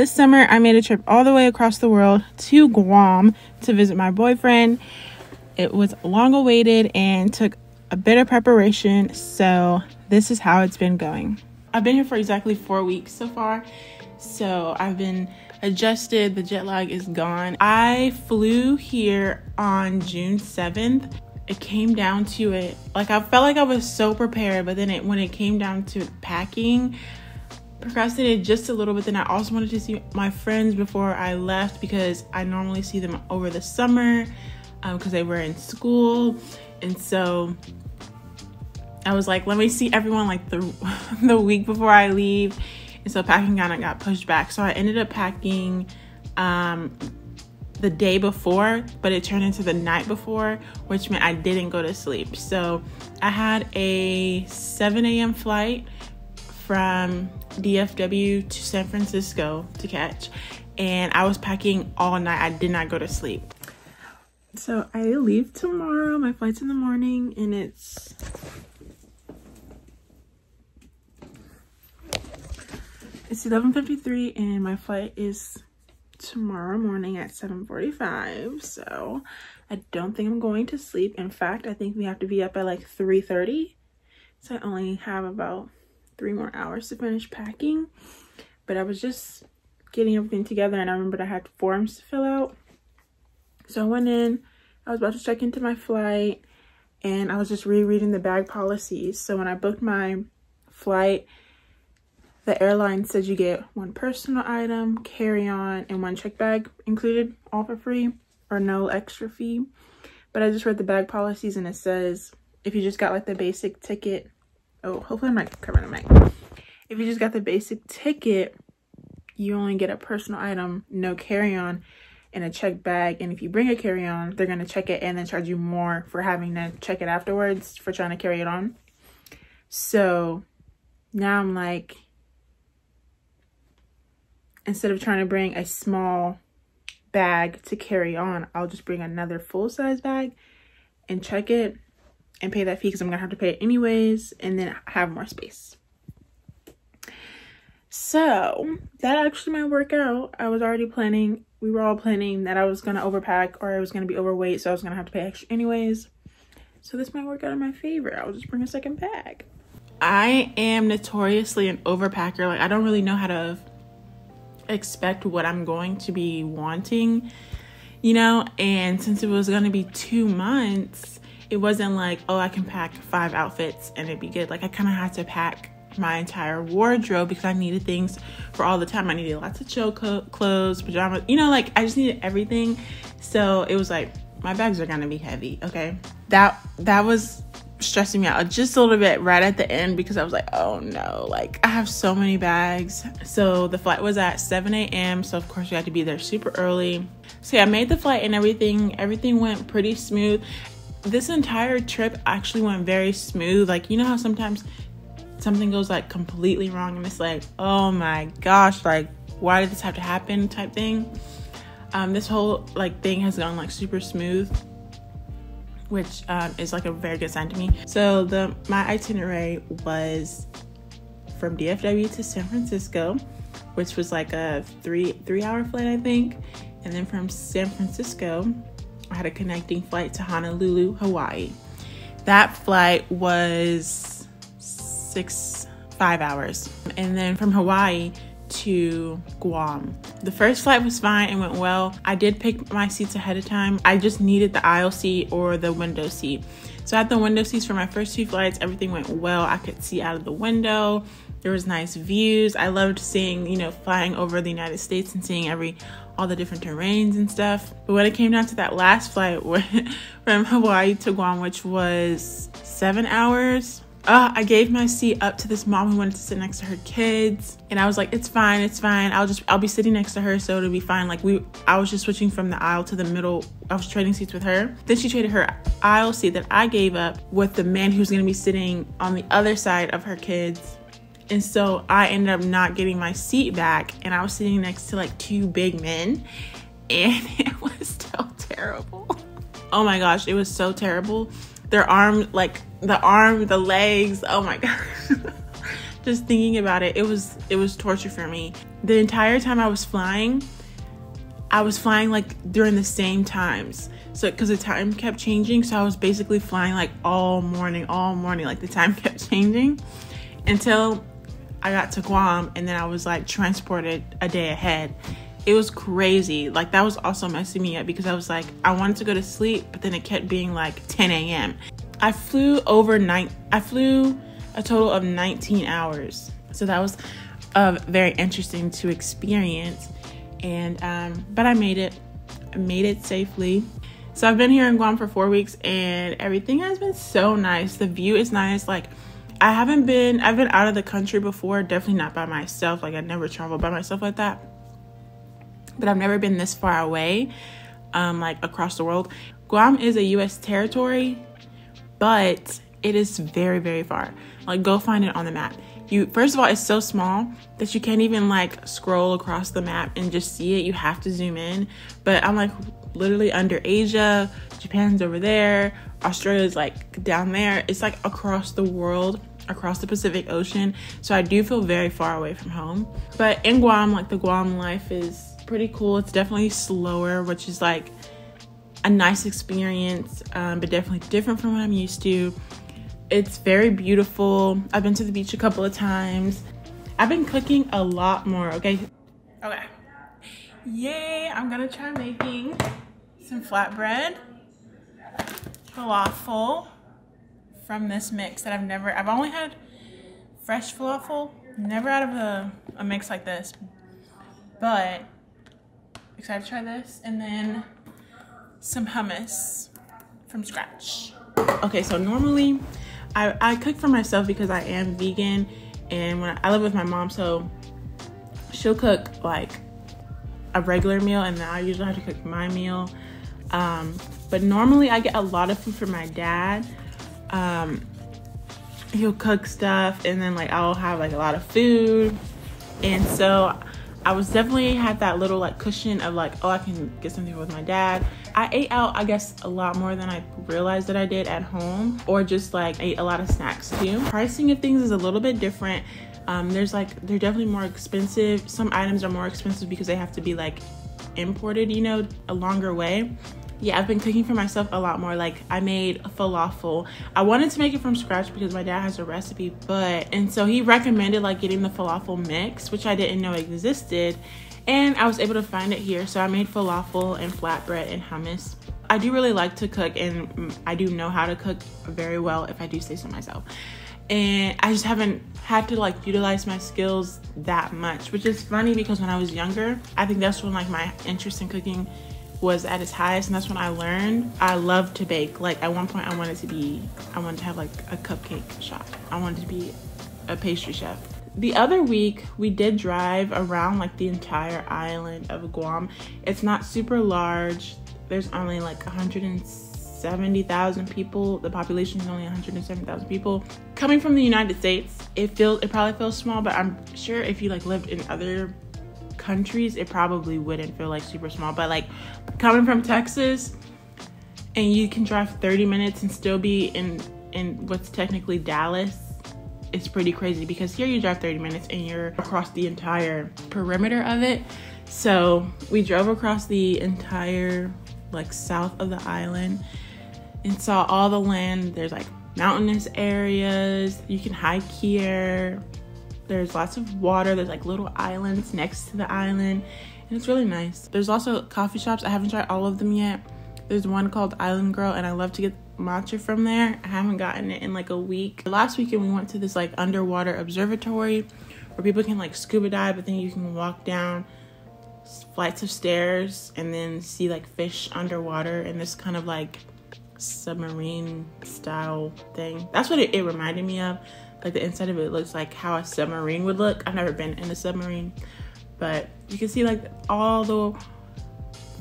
This summer, I made a trip all the way across the world to Guam to visit my boyfriend. It was long awaited and took a bit of preparation, so this is how it's been going. I've been here for exactly four weeks so far, so I've been adjusted, the jet lag is gone. I flew here on June 7th. It came down to it, like I felt like I was so prepared, but then it when it came down to packing, procrastinated just a little bit. Then I also wanted to see my friends before I left because I normally see them over the summer because um, they were in school. And so I was like, let me see everyone like the, the week before I leave. And so packing kind of got pushed back. So I ended up packing um, the day before, but it turned into the night before, which meant I didn't go to sleep. So I had a 7 a.m. flight from DFW to San Francisco to catch, and I was packing all night. I did not go to sleep. So I leave tomorrow. My flight's in the morning, and it's it's 11:53, and my flight is tomorrow morning at 7:45. So I don't think I'm going to sleep. In fact, I think we have to be up at like 3:30. So I only have about three more hours to finish packing. But I was just getting everything together and I remembered I had forms to fill out. So I went in, I was about to check into my flight and I was just rereading the bag policies. So when I booked my flight, the airline said you get one personal item, carry-on, and one check bag included, all for free or no extra fee. But I just read the bag policies and it says if you just got like the basic ticket oh hopefully i'm not covering the mic if you just got the basic ticket you only get a personal item no carry-on and a check bag. And if you bring a carry-on they're going to check it and then charge you more for having to check it afterwards for trying to carry it on. So now i'm like instead of trying to bring a small bag to carry on i'll just bring another full-size bag and check it and pay that fee because I'm gonna have to pay it anyways and then have more space. So that actually might work out. I was already planning, we were all planning that I was gonna overpack or I was gonna be overweight, so I was gonna have to pay extra anyways. So this might work out in my favor. I'll just bring a second bag. I am notoriously an overpacker. Like I don't really know how to expect what I'm going to be wanting, you know? And since it was gonna be two months, it wasn't like, oh, I can pack five outfits and it'd be good. Like I kind of had to pack my entire wardrobe because I needed things for all the time. I needed lots of chill co- clothes, pajamas, you know, like I just needed everything. So it was like my bags are gonna be heavy. Okay, that that was stressing me out just a little bit right at the end because I was like, oh no, like I have so many bags. So the flight was at 7 a.m. So of course we had to be there super early. So yeah, I made the flight and everything. Everything went pretty smooth this entire trip actually went very smooth. Like, you know how sometimes something goes like completely wrong and it's like, oh my gosh, like, why did this have to happen type thing? Um, this whole like thing has gone like super smooth, which um, is like a very good sign to me. So the my itinerary was from DFW to San Francisco, which was like a three three hour flight, I think, and then from San Francisco I had a connecting flight to Honolulu, Hawaii. That flight was six, five hours. And then from Hawaii to Guam. The first flight was fine and went well. I did pick my seats ahead of time. I just needed the aisle seat or the window seat. So at the window seats for my first two flights, everything went well. I could see out of the window. There was nice views. I loved seeing, you know, flying over the United States and seeing every all the different terrains and stuff. But when it came down to that last flight from Hawaii to Guam, which was seven hours, uh, I gave my seat up to this mom who wanted to sit next to her kids, and I was like, "It's fine, it's fine. I'll just I'll be sitting next to her, so it'll be fine." Like we, I was just switching from the aisle to the middle. I was trading seats with her. Then she traded her aisle seat that I gave up with the man who's gonna be sitting on the other side of her kids and so I ended up not getting my seat back, and I was sitting next to like two big men, and it was so terrible. Oh my gosh, it was so terrible. Their arm, like the arm, the legs, oh my gosh. just thinking about it, it was it was torture for me. The entire time I was flying, I was flying like during the same times. So because the time kept changing, so I was basically flying like all morning, all morning. Like the time kept changing until I got to Guam, and then I was like transported a day ahead. It was crazy. Like that was also messing me up because I was like I wanted to go to sleep, but then it kept being like 10 a.m. I flew overnight. I flew a total of 19 hours. So that was uh, very interesting to experience. And, um, but I made it. I made it safely. So I've been here in Guam for four weeks and everything has been so nice. The view is nice. Like, I haven't been, I've been out of the country before, definitely not by myself. Like, I never traveled by myself like that. But I've never been this far away, um, like across the world. Guam is a US territory, but it is very, very far. Like, go find it on the map. You first of all, it's so small that you can't even like scroll across the map and just see it. You have to zoom in. But I'm like literally under Asia. Japan's over there. Australia's like down there. It's like across the world, across the Pacific Ocean. So I do feel very far away from home. But in Guam, like the Guam life is pretty cool. It's definitely slower, which is like a nice experience, um, but definitely different from what I'm used to. It's very beautiful. I've been to the beach a couple of times. I've been cooking a lot more, okay? Okay. Yay, I'm gonna try making some flatbread, falafel from this mix that I've never, I've only had fresh falafel, never out of a, a mix like this, but excited to try this. And then some hummus from scratch. Okay, so normally I, I cook for myself because I am vegan and when I, I live with my mom, so she'll cook like a regular meal and then I usually have to cook my meal. Um, but normally I get a lot of food from my dad. Um, he'll cook stuff and then like I'll have like a lot of food. And so I was definitely had that little like cushion of like, oh, I can get something with my dad. I ate out, I guess, a lot more than I realized that I did at home, or just like ate a lot of snacks too. Pricing of things is a little bit different. Um, there's like, they're definitely more expensive. Some items are more expensive because they have to be like imported, you know, a longer way yeah, I've been cooking for myself a lot more. Like I made falafel. I wanted to make it from scratch because my dad has a recipe, but and so he recommended like getting the falafel mix, which I didn't know existed. And I was able to find it here. So I made falafel and flatbread and hummus. I do really like to cook and I do know how to cook very well if I do say so myself. And I just haven't had to like utilize my skills that much, which is funny because when I was younger, I think that's when like my interest in cooking was at its highest and that's when I learned I love to bake. Like at one point I wanted to be, I wanted to have like a cupcake shop. I wanted to be a pastry chef. The other week we did drive around like the entire island of Guam. It's not super large. There's only like 170,000 people. The population is only 170,000 people. Coming from the United States, it feels, it probably feels small, but I'm sure if you like lived in other countries, it probably wouldn't feel like super small. But like coming from Texas and you can drive 30 minutes and still be in in what's technically Dallas, it's pretty crazy because here you drive 30 minutes and you're across the entire perimeter of it. So we drove across the entire like south of the island and saw all the land. There's like mountainous areas. You can hike here. There's lots of water. There's like little islands next to the island. And it's really nice. There's also coffee shops. I haven't tried all of them yet. There's one called Island Girl and I love to get matcha from there. I haven't gotten it in like a week. Last weekend we went to this like underwater observatory where people can like scuba dive but then you can walk down flights of stairs and then see like fish underwater in this kind of like submarine style thing. That's what it, it reminded me of like the inside of it looks like how a submarine would look. I've never been in a submarine, but you can see like all the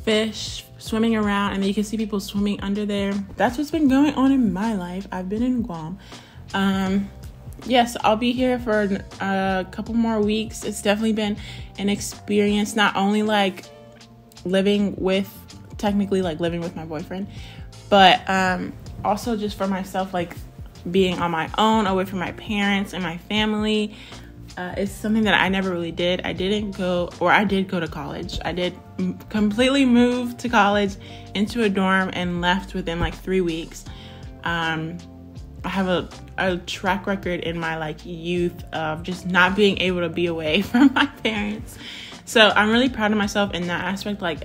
fish swimming around and you can see people swimming under there. That's what's been going on in my life. I've been in Guam. Um, yes, I'll be here for a couple more weeks. It's definitely been an experience, not only like living with, technically like living with my boyfriend, but um, also just for myself, like being on my own, away from my parents and my family. Uh, is something that I never really did. I didn't go, or I did go to college. I did m- completely move to college into a dorm and left within like three weeks. Um, I have a, a track record in my like youth of just not being able to be away from my parents. So I'm really proud of myself in that aspect. Like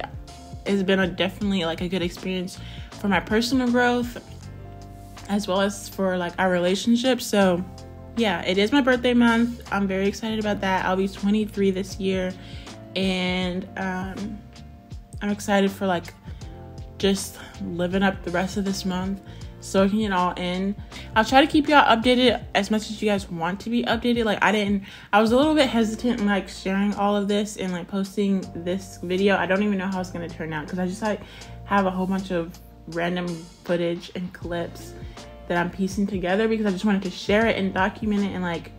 it's been a definitely like a good experience for my personal growth as well as for like our relationship. So yeah, it is my birthday month. I'm very excited about that. I'll be 23 this year and um I'm excited for like just living up the rest of this month soaking it all in. I'll try to keep y'all updated as much as you guys want to be updated. Like I didn't I was a little bit hesitant in like sharing all of this and like posting this video. I don't even know how it's gonna turn out because I just like have a whole bunch of random footage and clips that I'm piecing together because I just wanted to share it and document it and like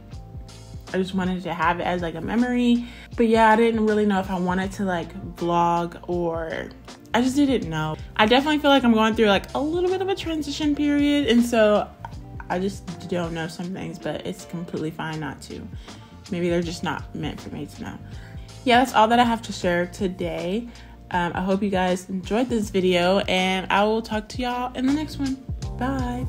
I just wanted to have it as like a memory. But yeah, I didn't really know if I wanted to like vlog or I just didn't know. I definitely feel like I'm going through like a little bit of a transition period, and so I just don't know some things, but it's completely fine not to. Maybe they're just not meant for me to know. Yeah, that's all that I have to share today. Um, I hope you guys enjoyed this video, and I will talk to y'all in the next one. Bye.